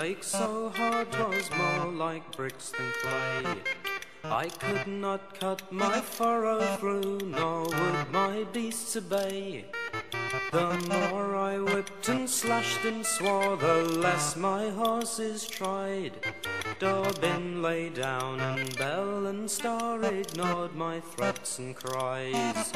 was baked so hard 'Twas more like bricks than clay I could not cut my furrow through, nor would my beasts obey. The more I whipped and slashed and swore, the less my horses tried. Dobbin lay down, and Bell and Star ignored my threats and cries.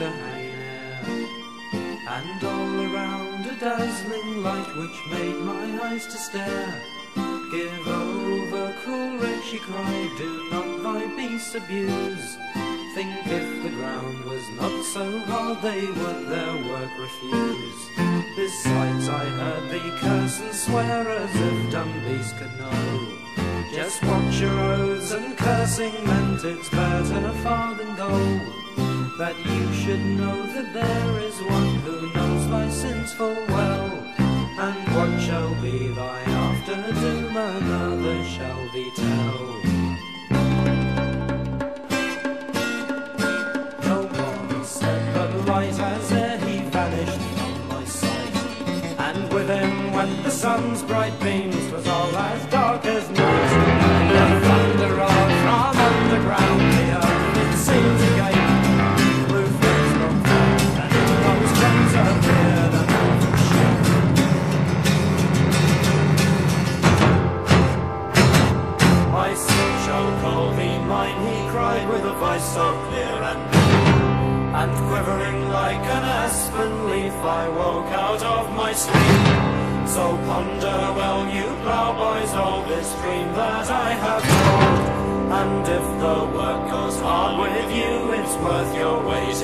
In air. And all around a dazzling light which made my eyes to stare. Give over, cruel wretch, she cried, do not thy beasts abuse. Think if the ground was not so hard, they would their work refuse. Besides, I heard thee curse and swear as if dumb beasts could know. Just watch your oaths and cursing meant it's better far than gold that you should know that there is one who knows thy sins full well. And what shall be thy after doom, another shall thee tell. That I have told. And if the work goes hard with you, it's worth your weight